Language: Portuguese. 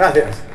Gracias.